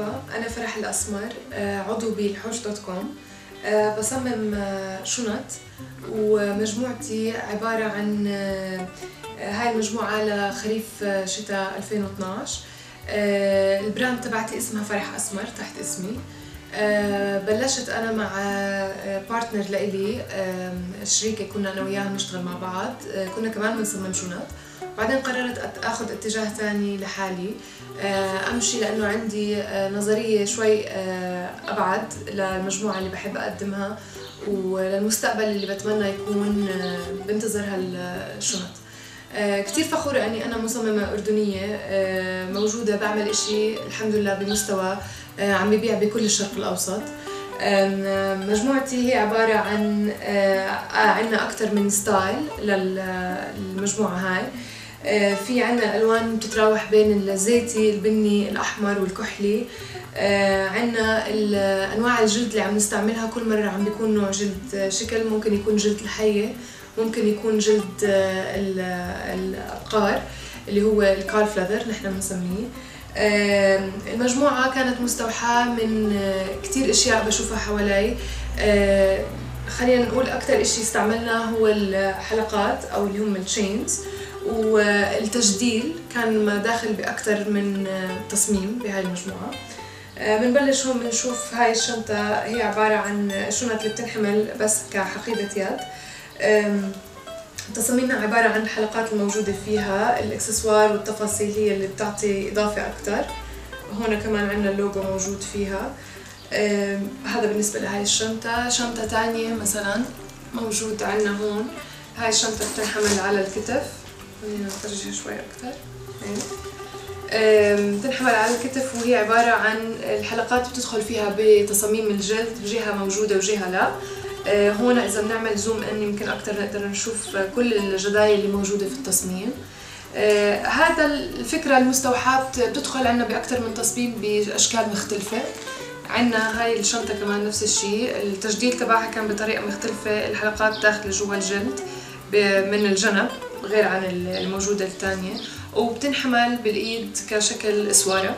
مرحبا أنا فرح الأسمر آه، عضو بالحوش dot com آه، بصمم آه، شنط ومجموعتي عبارة عن هاي المجموعة لخريف شتاء 2012 ال brand تبعتي اسمها فرح أسمر تحت اسمي. بلشت أنا مع partner لإلي شريكة كنا أنا وياها نشتغل مع بعض. كنا كمان بنصمم شنط بعدين قررت آخذ اتجاه ثاني لحالي. آه، أمشي لأنه عندي آه، نظرية شوي آه، أبعد للمجموعة اللي بحب أقدمها وللمستقبل اللي بتمنى يكون بنتظر هالشنط كثير فخورة أني أنا مصممة أردنية موجودة بعمل إشي الحمد لله بمستوى عم ببيع بكل الشرق الأوسط. مجموعتي هي عبارة عن عندنا أكثر من ستايل للمجموعة هاي. آه، في عنا ألوان بتتراوح بين الزيتي البني الأحمر والكحلي. آه، عنا انواع الجلد اللي عم نستعملها كل مرة عم بيكون نوع جلد شكل. ممكن يكون جلد الحية ممكن يكون جلد آه، الابقار اللي هو الكالف لذر نحن بنسميه. المجموعة كانت مستوحاة من كتير أشياء بشوفها حوالي. خلينا نقول أكثر إشي استعملناه هو الحلقات أو اللي هم التشينز والتجديل كان داخل بأكثر من تصميم بهاي المجموعة. بنبلش هون بنشوف هاي الشنطة هي عبارة عن شنط اللي بتنحمل بس كحقيبة يد. تصاميمنا عبارة عن الحلقات الموجودة فيها الإكسسوار والتفاصيل هي اللي بتعطي إضافة أكثر هون كمان عندنا اللوجو موجود فيها. هذا بالنسبة لهاي الشنطة. شنطة تانية مثلا موجود عندنا هون. هاي الشنطة بتنحمل على الكتف. نفرجها شوي أكثر. بتنحمل على الكتف وهي عبارة عن الحلقات بتدخل فيها بتصاميم الجلد جهة موجودة وجهة لا. أه، هون إذا بنعمل زوم إن يمكن أكثر نقدر نشوف كل الجدايل اللي موجودة في التصميم. أه، هذا الفكرة المستوحاة بتدخل عنا بأكثر من تصميم بأشكال مختلفة. عندنا هاي الشنطة كمان نفس الشيء. التجديد تبعها كان بطريقة مختلفة الحلقات داخلة جوا الجلد من الجنب. غير عن الموجودة الثانية. وبتنحمل بالإيد كشكل أسوارة.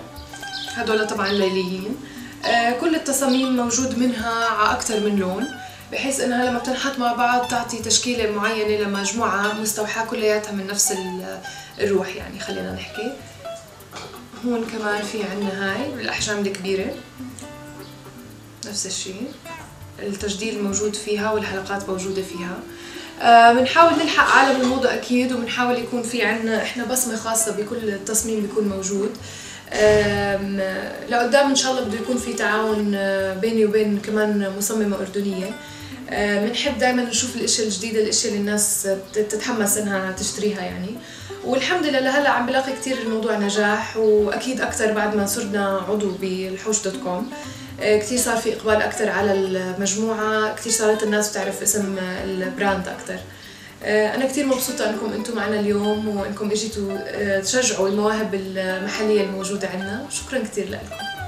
هدول طبعا ليليين. آه، كل التصاميم موجود منها على أكثر من لون بحيث إنها لما بتنحط مع بعض تعطي تشكيلة معينة لمجموعة مستوحاة كلياتها من نفس الروح يعني خلينا نحكي. هون كمان في عنا هاي بالأحجام الكبيرة. نفس الشيء. التجديل موجود فيها والحلقات موجودة فيها. بنحاول آه، نلحق عالم الموضة أكيد وبنحاول يكون في عنا إحنا بصمة خاصة بكل تصميم بيكون موجود. لقدام إن شاء الله بده يكون في تعاون آه، بيني وبين كمان مصممة أردنية. بنحب دائما نشوف الإشياء الجديدة الإشياء اللي الناس تتحمس إنها تشتريها يعني. والحمد لله لهلأ عم بلاقي كثير الموضوع نجاح وأكيد أكثر بعد ما صرنا عضو بالحوش dot com. آه، كثير صار في إقبال أكثر على المجموعة كثير صارت الناس بتعرف اسم ال brand أكثر آه، أنا كثير مبسوطة إنكم أنتم معنا اليوم وإنكم إجيتوا آه، تشجعوا المواهب المحلية الموجودة عندنا شكرا كثير لكم.